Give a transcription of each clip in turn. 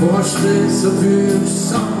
Portraits of you, song.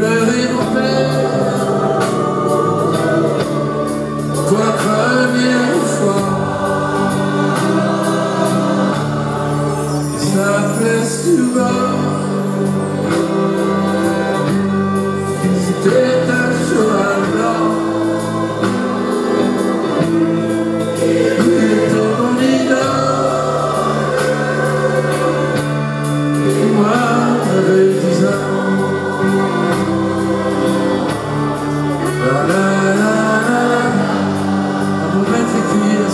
Really?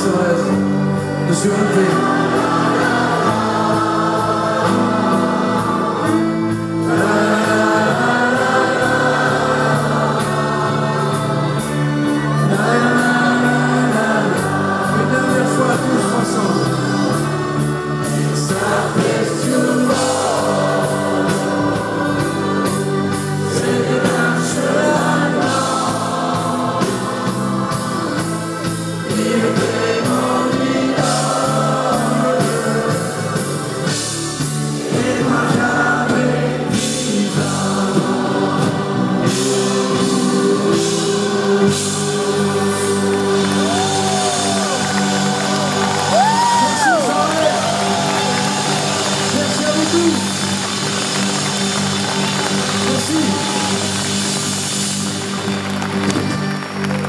SOS. Desculpe.